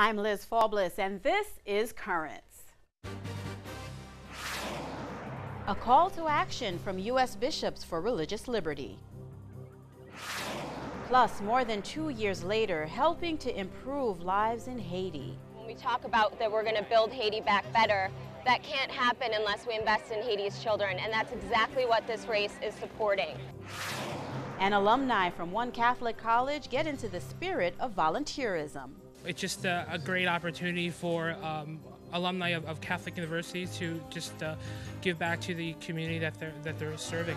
I'm Liz Faublas, and this is Currents. A call to action from U.S. bishops for religious liberty. Plus, more than two years later, helping to improve lives in Haiti. When we talk about that we're going to build Haiti back better, that can't happen unless we invest in Haiti's children, and that's exactly what this race is supporting. And alumni from one Catholic college get into the spirit of volunteerism. It's just a, a great opportunity for um, alumni of, of, Catholic universities to just uh, give back to the community that they're, that they're serving.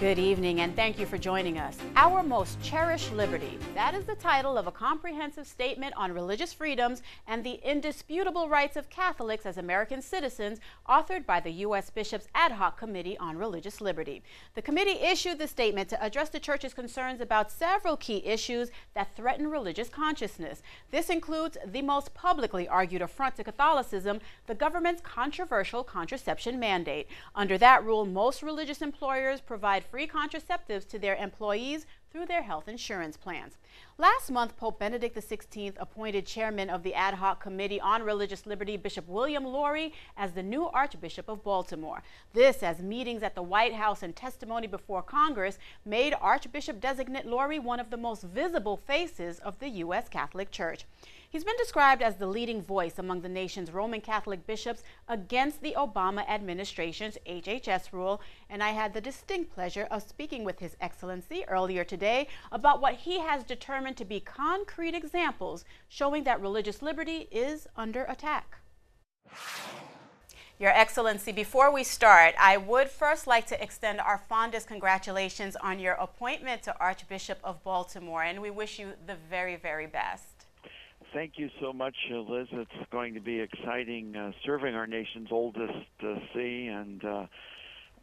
Good evening and thank you for joining us. Our Most Cherished Liberty. That is the title of a comprehensive statement on religious freedoms and the indisputable rights of Catholics as American citizens, authored by the U.S. Bishops Ad Hoc Committee on Religious Liberty. The committee issued the statement to address the Church's concerns about several key issues that threaten religious consciousness. This includes the most publicly argued affront to Catholicism, the government's controversial contraception mandate. Under that rule, most religious employers provide free contraceptives to their employees through their health insurance plans. Last month, Pope Benedict XVI appointed chairman of the Ad Hoc Committee on Religious Liberty, Bishop William Lori, as the new Archbishop of Baltimore. This, as meetings at the White House and testimony before Congress made Archbishop designate Lori one of the most visible faces of the U.S. Catholic Church. He's been described as the leading voice among the nation's Roman Catholic bishops against the Obama administration's HHS rule, and I had the distinct pleasure of speaking with His Excellency earlier today about what he has determined to be concrete examples showing that religious liberty is under attack. Your Excellency, before we start, I would first like to extend our fondest congratulations on your appointment to Archbishop of Baltimore, and we wish you the very, very best thank you so much, Liz. It's going to be exciting uh, serving our nation's oldest uh, see, and uh,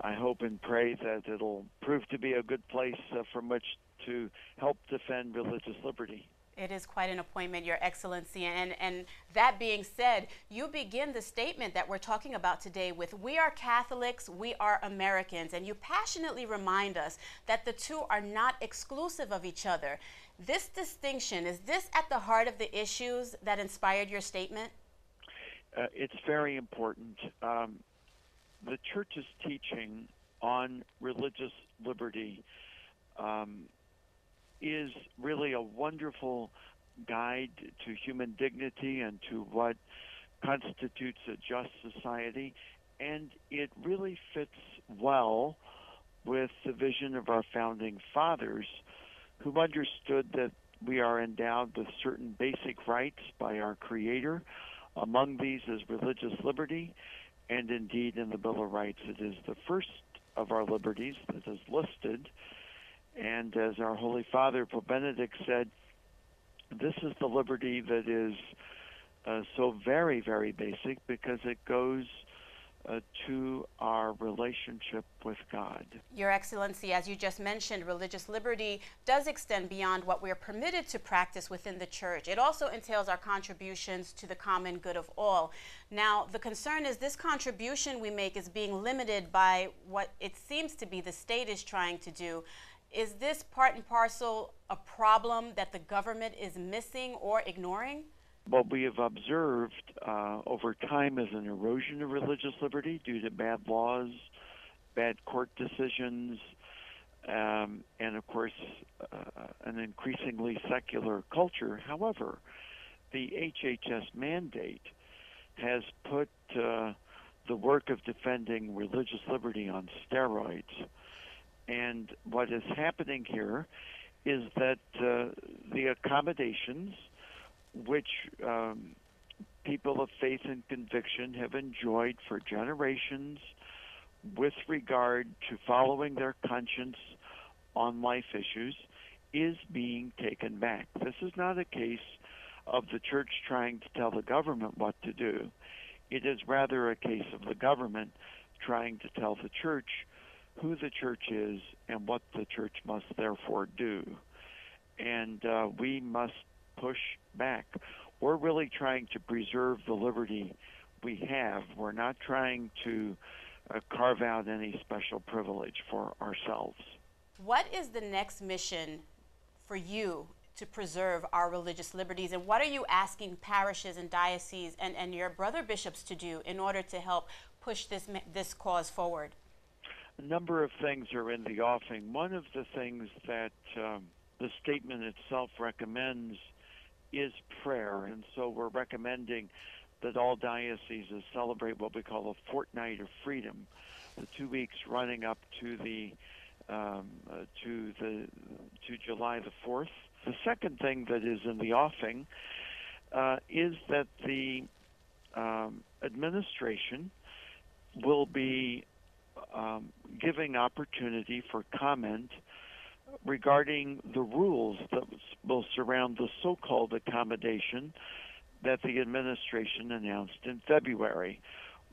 I hope and pray that it'll prove to be a good place uh, from which to help defend religious liberty. It is quite an appointment, Your Excellency. And, and that being said, you begin the statement that we're talking about today with We are Catholics, we are Americans. And you passionately remind us that the two are not exclusive of each other. This distinction, is this at the heart of the issues that inspired your statement? Uh, it's very important. Um, the church's teaching on religious liberty um, is really a wonderful guide to human dignity and to what constitutes a just society. And it really fits well with the vision of our founding fathers who understood that we are endowed with certain basic rights by our Creator. Among these is religious liberty, and indeed in the Bill of Rights it is the first of our liberties that is listed. And as our Holy Father Pope Benedict said, this is the liberty that is uh, so very, very basic because it goes uh, to our relationship with God. Your Excellency, as you just mentioned, religious liberty does extend beyond what we're permitted to practice within the church. It also entails our contributions to the common good of all. Now, the concern is this contribution we make is being limited by what it seems to be the state is trying to do. Is this part and parcel a problem that the government is missing or ignoring? What we have observed uh, over time is an erosion of religious liberty due to bad laws, bad court decisions, um, and of course, uh, an increasingly secular culture. However, the HHS mandate has put uh, the work of defending religious liberty on steroids. And what is happening here is that uh, the accommodations which um, people of faith and conviction have enjoyed for generations with regard to following their conscience on life issues is being taken back. This is not a case of the church trying to tell the government what to do. It is rather a case of the government trying to tell the church who the church is and what the church must therefore do. And uh, we must push back. We're really trying to preserve the liberty we have. We're not trying to uh, carve out any special privilege for ourselves. What is the next mission for you to preserve our religious liberties? And what are you asking parishes and dioceses and, and your brother bishops to do in order to help push this, this cause forward? A number of things are in the offing. One of the things that um, the statement itself recommends is prayer. And so we're recommending that all dioceses celebrate what we call a fortnight of freedom, the two weeks running up to the um, uh, to the to July the fourth. The second thing that is in the offing uh, is that the um, administration will be um, giving opportunity for comment regarding the rules that will surround the so-called accommodation that the administration announced in February,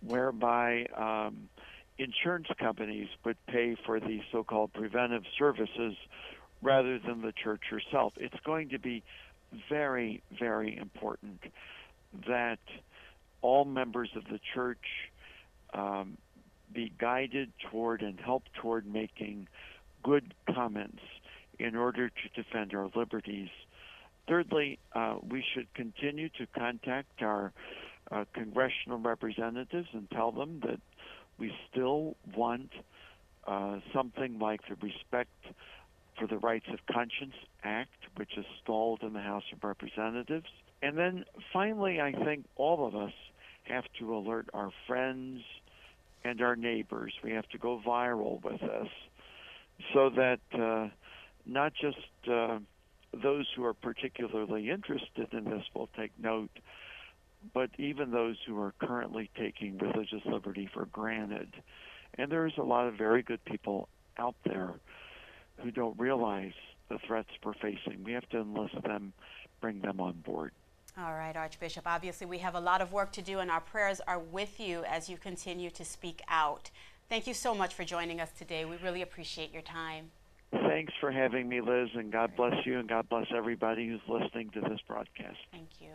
whereby um, insurance companies would pay for the so-called preventive services rather than the church herself. It's going to be very, very important that all members of the church um, be guided toward and helped toward making good comments in order to defend our liberties. Thirdly, uh, we should continue to contact our uh, congressional representatives and tell them that we still want uh, something like the Respect for the Rights of Conscience Act, which is stalled in the House of Representatives. And then finally, I think all of us have to alert our friends and our neighbors. We have to go viral with this so that uh, not just uh, those who are particularly interested in this will take note, but even those who are currently taking religious liberty for granted. And there's a lot of very good people out there who don't realize the threats we're facing. We have to enlist them, bring them on board. All right, Archbishop. Obviously, we have a lot of work to do, and our prayers are with you as you continue to speak out. Thank you so much for joining us today. We really appreciate your time. Thanks for having me, Liz, and God bless you, and God bless everybody who's listening to this broadcast. Thank you.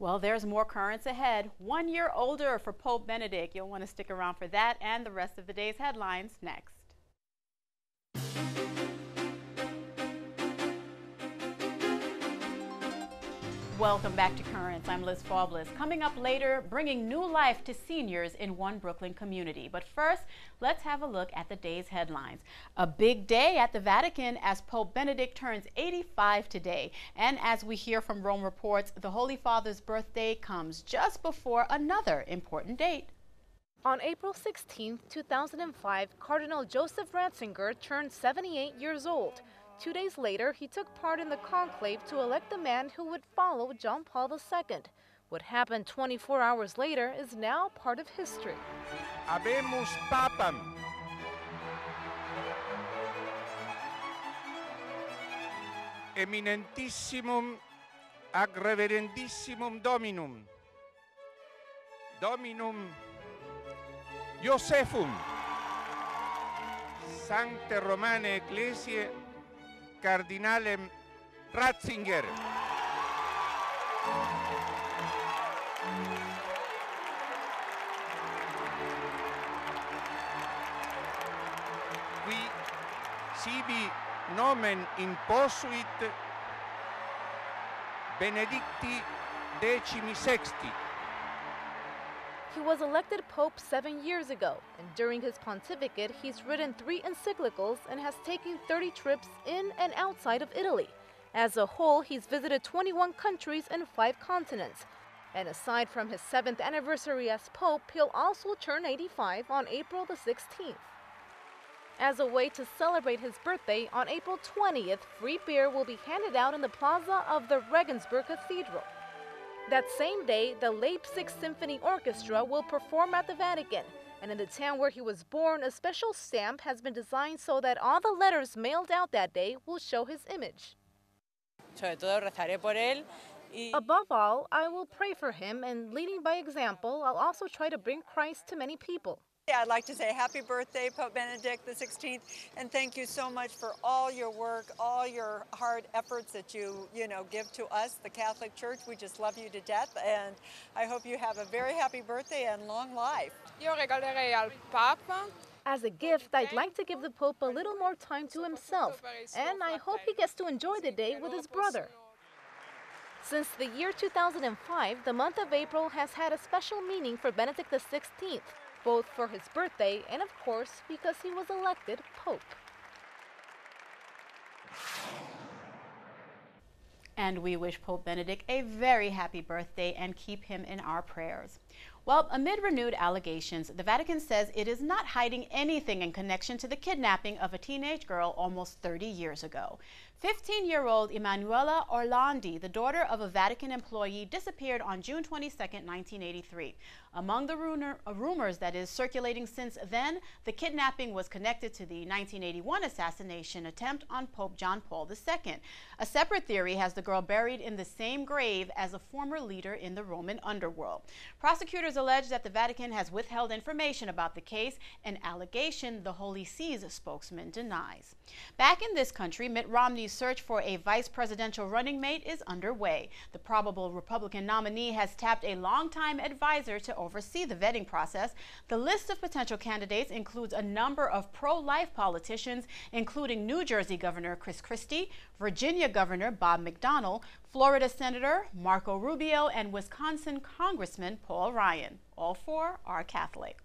Well, there's more currents ahead. One year older for Pope Benedict. You'll want to stick around for that and the rest of the day's headlines next. Welcome back to Currents. I'm Liz Faublas. Coming up later, bringing new life to seniors in one Brooklyn community. But first, let's have a look at the day's headlines. A big day at the Vatican as Pope Benedict turns 85 today. And as we hear from Rome Reports, the Holy Father's birthday comes just before another important date. On April 16, 2005, Cardinal Joseph Ratzinger turned 78 years old. Two days later, he took part in the conclave to elect the man who would follow John Paul II. What happened 24 hours later is now part of history. Habemus Papam. Eminentissimum ag reverendissimum Dominum. Dominum Josephum. Sancte Romane Ecclesiae Cardinale Ratzinger. Qui sibi nomen imposuit Benedicti decimi sexti. He was elected Pope seven years ago, and during his pontificate, he's written three encyclicals and has taken 30 trips in and outside of Italy. As a whole, he's visited 21 countries and five continents. And aside from his seventh anniversary as Pope, he'll also turn 85 on April the 16th. As a way to celebrate his birthday, on April 20th, free beer will be handed out in the plaza of the Regensburg Cathedral. That same day, the Leipzig Symphony Orchestra will perform at the Vatican. And in the town where he was born, a special stamp has been designed so that all the letters mailed out that day will show his image. Above all, I will pray for him, and leading by example, I'll also try to bring Christ to many people. I'd like to say happy birthday, Pope Benedict the 16th, and thank you so much for all your work, all your hard efforts that you, you know, give to us, the Catholic Church. We just love you to death, and I hope you have a very happy birthday and long life. Io regalerei al Papa As a gift, I'd like to give the Pope a little more time to himself, and I hope he gets to enjoy the day with his brother. Since the year 2005, the month of April has had a special meaning for Benedict XVI, both for his birthday and, of course, because he was elected Pope. And we wish Pope Benedict a very happy birthday and keep him in our prayers. Well, amid renewed allegations, the Vatican says it is not hiding anything in connection to the kidnapping of a teenage girl almost 30 years ago. 15 year old Emanuela Orlandi, the daughter of a Vatican employee, disappeared on June 22, 1983. Among the rumor, uh, rumors that is circulating since then, the kidnapping was connected to the 1981 assassination attempt on Pope John Paul II. A separate theory has the girl buried in the same grave as a former leader in the Roman underworld. Prosecutors allege that the Vatican has withheld information about the case, an allegation the Holy See's spokesman denies. Back in this country, Mitt Romney's search for a vice presidential running mate is underway. The probable Republican nominee has tapped a longtime advisor to oversee the vetting process. The list of potential candidates includes a number of pro life politicians, including New Jersey Governor Chris Christie, Virginia Governor Bob McDonnell, Florida Senator Marco Rubio, and Wisconsin Congressman Paul Ryan. All four are Catholic.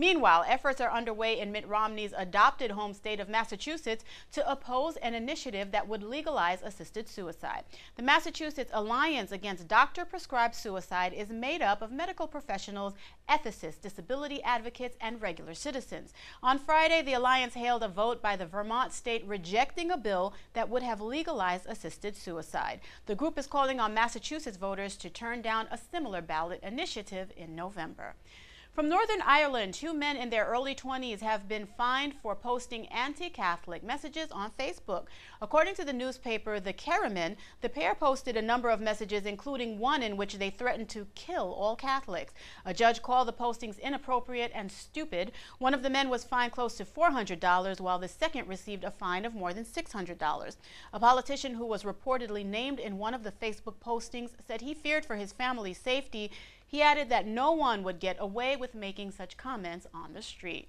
Meanwhile, efforts are underway in Mitt Romney's adopted home state of Massachusetts to oppose an initiative that would legalize assisted suicide. The Massachusetts Alliance Against Doctor Prescribed Suicide is made up of medical professionals, ethicists, disability advocates, and regular citizens. On Friday, the Alliance hailed a vote by the Vermont state rejecting a bill that would have legalized assisted suicide. The group is calling on Massachusetts voters to turn down a similar ballot initiative in November. From Northern Ireland, two men in their early 20s have been fined for posting anti Catholic messages on Facebook. According to the newspaper The Kerryman, the pair posted a number of messages, including one in which they threatened to kill all Catholics. A judge called the postings inappropriate and stupid. One of the men was fined close to $400, while the second received a fine of more than $600. A politician who was reportedly named in one of the Facebook postings said he feared for his family's safety. He added that no one would get away with making such comments on the street.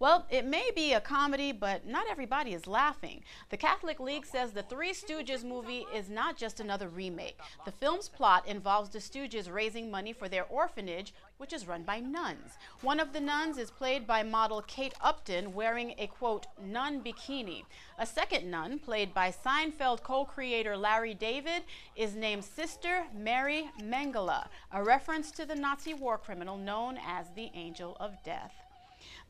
Well, it may be a comedy, but not everybody is laughing. The Catholic League says the Three Stooges movie is not just another remake. The film's plot involves the Stooges raising money for their orphanage, which is run by nuns. One of the nuns is played by model Kate Upton, wearing a quote, nun bikini. A second nun, played by Seinfeld co creator Larry David, is named Sister Mary Mengele, a reference to the Nazi war criminal known as the Angel of Death.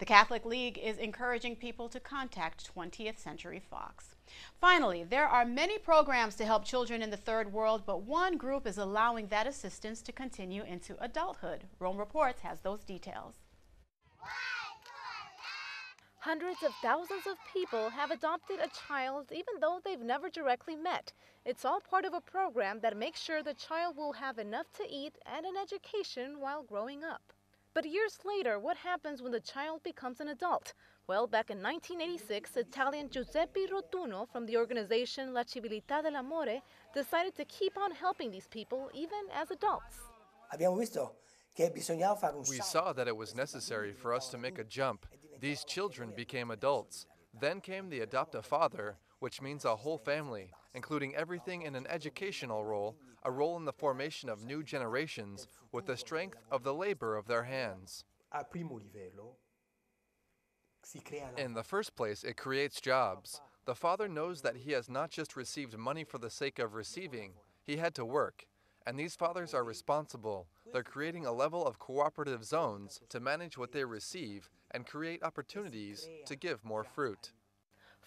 The Catholic League is encouraging people to contact 20th Century Fox. Finally, there are many programs to help children in the third world, but one group is allowing that assistance to continue into adulthood. Rome Reports has those details. Hundreds of thousands of people have adopted a child even though they've never directly met. It's all part of a program that makes sure the child will have enough to eat and an education while growing up. But years later, what happens when the child becomes an adult? Well, back in 1986, Italian Giuseppe Rotuno from the organization La Civiltà dell'Amore decided to keep on helping these people even as adults. We saw that it was necessary for us to make a jump. These children became adults. Then came the adopt a father, which means a whole family, including everything in an educational role, a role in the formation of new generations with the strength of the labor of their hands. In the first place, it creates jobs. The father knows that he has not just received money for the sake of receiving, he had to work. And these fathers are responsible. They're creating a level of cooperative zones to manage what they receive and create opportunities to give more fruit.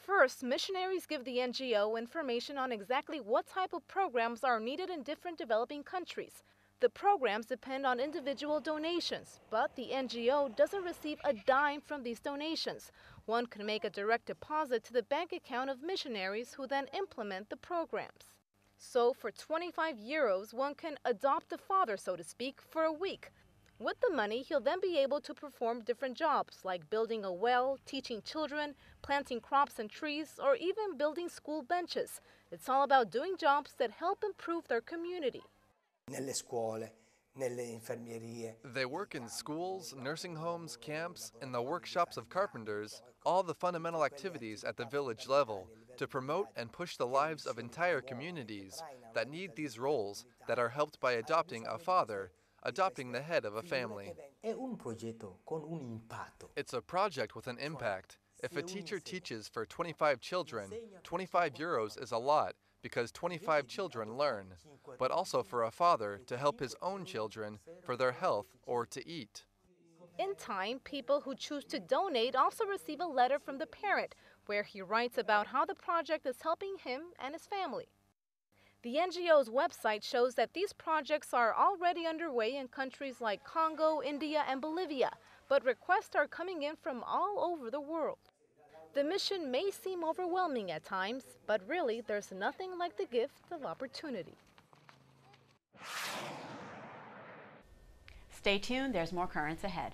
First, missionaries give the NGO information on exactly what type of programs are needed in different developing countries. The programs depend on individual donations, but the NGO doesn't receive a dime from these donations. One can make a direct deposit to the bank account of missionaries who then implement the programs. So, for 25 euros, one can adopt a father, so to speak, for a week. With the money, he'll then be able to perform different jobs like building a well, teaching children, planting crops and trees, or even building school benches. It's all about doing jobs that help improve their community. They work in schools, nursing homes, camps, in the workshops of carpenters, all the fundamental activities at the village level to promote and push the lives of entire communities that need these roles that are helped by adopting a father, adopting the head of a family. It's a project with an impact. If a teacher teaches for 25 children, 25 euros is a lot because 25 children learn, but also for a father to help his own children for their health or to eat. In time, people who choose to donate also receive a letter from the parent where he writes about how the project is helping him and his family. The NGO's website shows that these projects are already underway in countries like Congo, India, and Bolivia, but requests are coming in from all over the world. The mission may seem overwhelming at times, but really there's nothing like the gift of opportunity. Stay tuned, there's more currents ahead.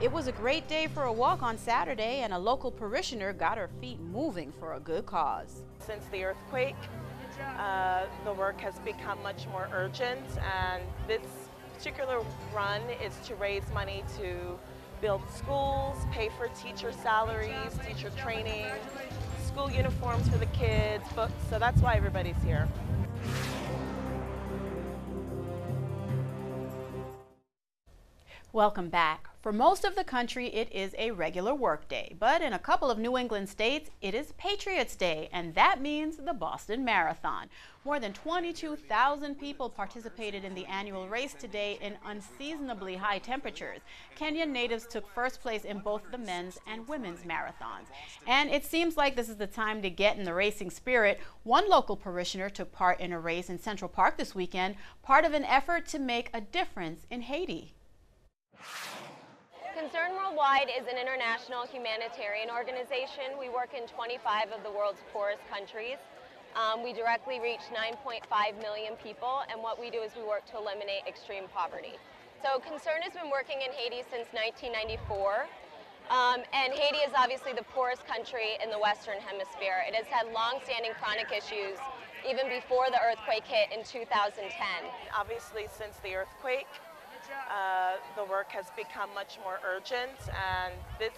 It was a great day for a walk on Saturday, and a local parishioner got her feet moving for a good cause. Since the earthquake, uh, the work has become much more urgent, and this particular run is to raise money to build schools, pay for teacher salaries, teacher training, school uniforms for the kids, books, so that's why everybody's here. Welcome back. For most of the country, it is a regular workday, but in a couple of New England states, it is Patriots Day, and that means the Boston Marathon. More than 22,000 people participated in the annual race today in unseasonably high temperatures. Kenyan natives took first place in both the men's and women's marathons. And it seems like this is the time to get in the racing spirit. One local parishioner took part in a race in Central Park this weekend, part of an effort to make a difference in Haiti. Concern Worldwide is an international humanitarian organization. We work in 25 of the world's poorest countries. Um, we directly reach 9.5 million people, and what we do is we work to eliminate extreme poverty. So Concern has been working in Haiti since 1994. Um, and Haiti is obviously the poorest country in the Western Hemisphere. It has had long-standing chronic issues even before the earthquake hit in 2010. Obviously, since the earthquake, uh, the work has become much more urgent and this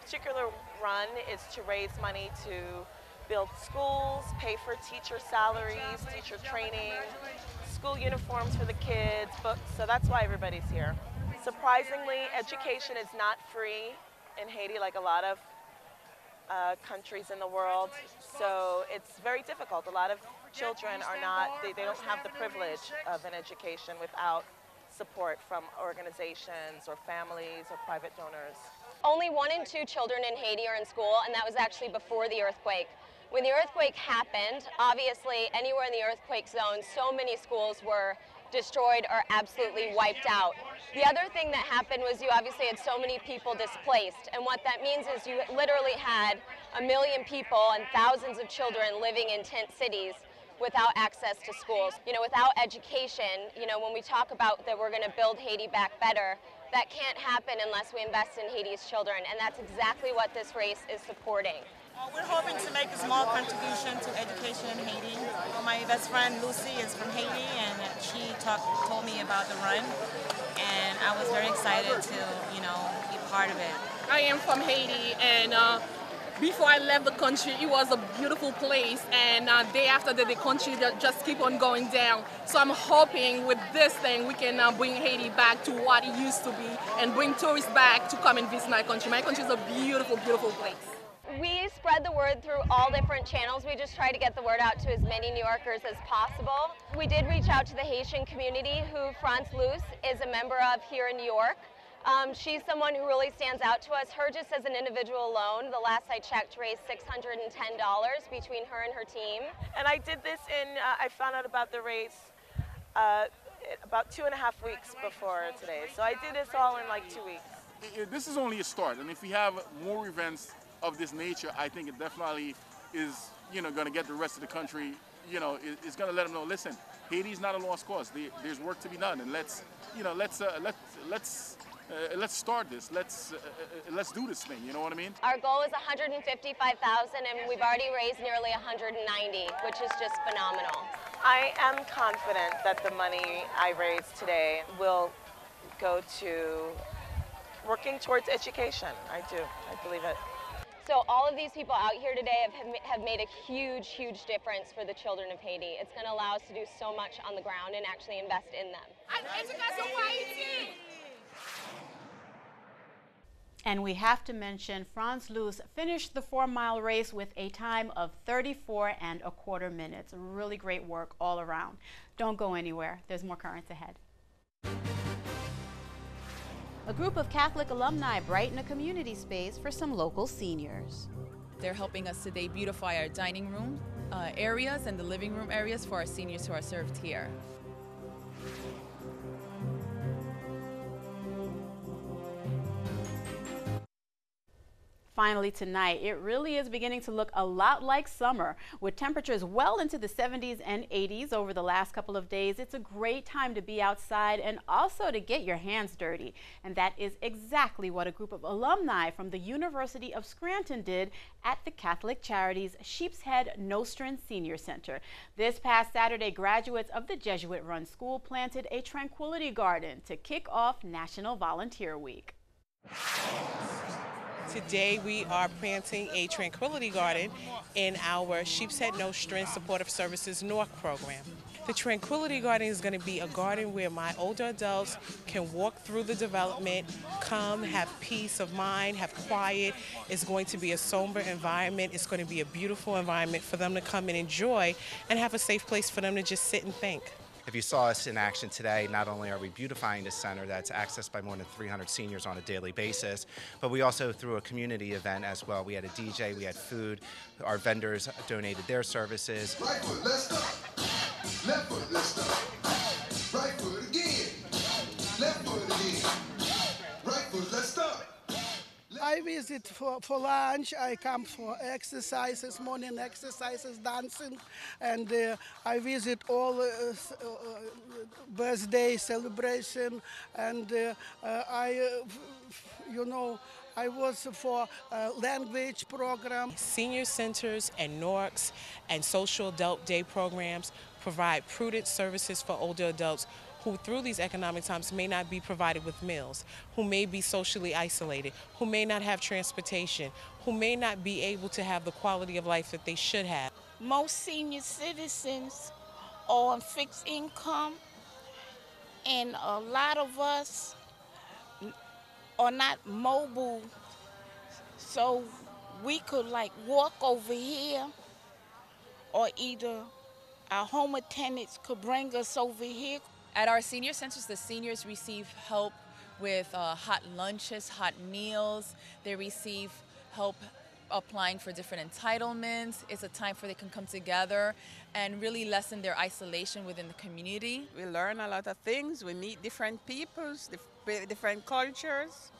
particular run is to raise money to build schools, pay for teacher salaries, teacher training, school uniforms for the kids, books, so that's why everybody's here. Surprisingly, education is not free in Haiti like a lot of uh, countries in the world, so it's very difficult. A lot of children are not, they, they don't have the privilege of an education without support from organizations or families or private donors? Only one in two children in Haiti are in school, and that was actually before the earthquake. When the earthquake happened, obviously anywhere in the earthquake zone, so many schools were destroyed or absolutely wiped out. The other thing that happened was you obviously had so many people displaced, and what that means is you literally had a million people and thousands of children living in tent cities without access to schools. You know, without education, you know, when we talk about that we're going to build Haiti back better, that can't happen unless we invest in Haiti's children, and that's exactly what this race is supporting. Uh, we're hoping to make a small contribution to education in Haiti. Well, my best friend Lucy is from Haiti, and she talk, told me about the run, and I was very excited to, you know, be part of it. I am from Haiti, and uh, before I left the country, it was a beautiful place, and uh, day after day, the country just keep on going down. So I'm hoping with this thing, we can uh, bring Haiti back to what it used to be, and bring tourists back to come and visit my country. My country is a beautiful, beautiful place. We spread the word through all different channels. We just try to get the word out to as many New Yorkers as possible. We did reach out to the Haitian community, who Franz Luce is a member of here in New York. Um, she's someone who really stands out to us. Her just as an individual alone, the last I checked, raised $610 between her and her team. And I did this in, uh, I found out about the race uh, about two and a half weeks before today. So I did this all in like two weeks. This is only a start, and if we have more events of this nature, I think it definitely is, you know, going to get the rest of the country, you know, it's going to let them know, listen, Haiti's not a lost cause. There's work to be done, and let's, you know, let's uh, let's let's uh, let's start this. Let's uh, uh, let's do this thing. You know what I mean? Our goal is 155,000, and we've already raised nearly 190, which is just phenomenal. I am confident that the money I raise today will go to working towards education. I do. I believe it. So all of these people out here today have, have made a huge, huge difference for the children of Haiti. It's going to allow us to do so much on the ground and actually invest in them. And we have to mention Franz Luz finished the four mile race with a time of 34 and a quarter minutes. Really great work all around. Don't go anywhere. There's more currents ahead. A group of Catholic alumni brighten a community space for some local seniors. They're helping us today beautify our dining room uh, areas and the living room areas for our seniors who are served here. Finally tonight. It really is beginning to look a lot like summer with temperatures well into the 70s and 80s over the last couple of days. It's a great time to be outside and also to get your hands dirty. And that is exactly what a group of alumni from the University of Scranton did at the Catholic Charities Sheepshead Nostrand Senior Center. This past Saturday, graduates of the Jesuit-run school planted a tranquility garden to kick off National Volunteer Week. Today we are planting a tranquility garden in our Sheepshead Nostrand Supportive Services North program. The Tranquility Garden is going to be a garden where my older adults can walk through the development, come, have peace of mind, have quiet. It's going to be a somber environment. It's going to be a beautiful environment for them to come and enjoy and have a safe place for them to just sit and think. If you saw us in action today, not only are we beautifying the center that's accessed by more than 300 seniors on a daily basis, but we also threw a community event as well. We had a DJ, we had food, our vendors donated their services. Right foot, I visit for, for lunch. I come for exercises, morning exercises, dancing, and uh, I visit all uh, uh, birthday celebration, and uh, uh, I, uh, you know. I was for language program. Senior centers and NORCs and social adult day programs provide prudent services for older adults who through these economic times may not be provided with meals, who may be socially isolated, who may not have transportation, who may not be able to have the quality of life that they should have. Most senior citizens are on fixed income, and a lot of us are not mobile, so we could like walk over here or either our home attendants could bring us over here. At our senior centers, the seniors receive help with uh, hot lunches, hot meals. They receive help applying for different entitlements. It's a time for they can come together and really lessen their isolation within the community. We learn a lot of things. We meet different peoples, different cultures,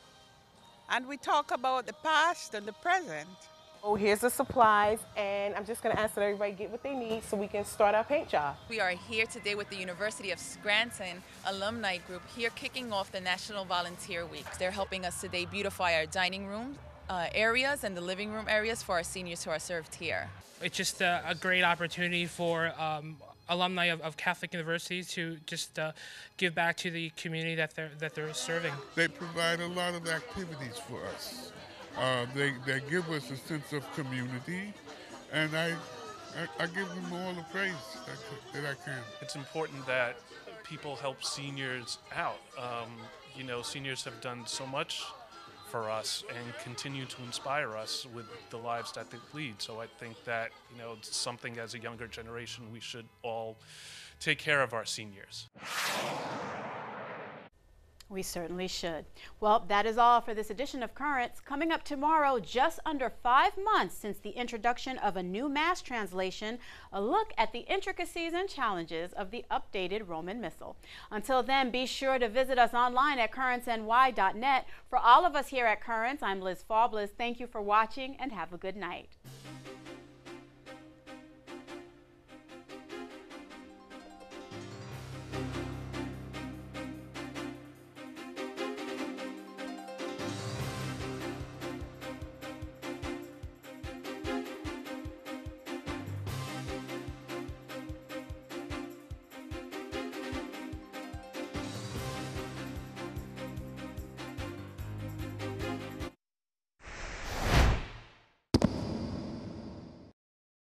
and we talk about the past and the present. Oh, here's the supplies, and I'm just going to ask that everybody get what they need so we can start our paint job. We are here today with the University of Scranton alumni group here kicking off the National Volunteer Week. They're helping us today beautify our dining room uh, areas and the living room areas for our seniors who are served here. It's just a, a great opportunity for um, alumni of, of, Catholic universities to just uh, give back to the community that they're that they're serving. They provide a lot of activities for us. Uh, they, they give us a sense of community, and I, I, I give them all the praise that, that, I can. It's important that people help seniors out. Um, you know, seniors have done so much for us and continue to inspire us with the lives that they lead. So I think that, you know, it's something as a younger generation we should all take care of our seniors. We certainly should. Well, that is all for this edition of Currents. Coming up tomorrow, just under five months since the introduction of a new Mass translation, a look at the intricacies and challenges of the updated Roman Missal. Until then, be sure to visit us online at currentsny.net. For all of us here at Currents, I'm Liz Faublas. Thank you for watching and have a good night.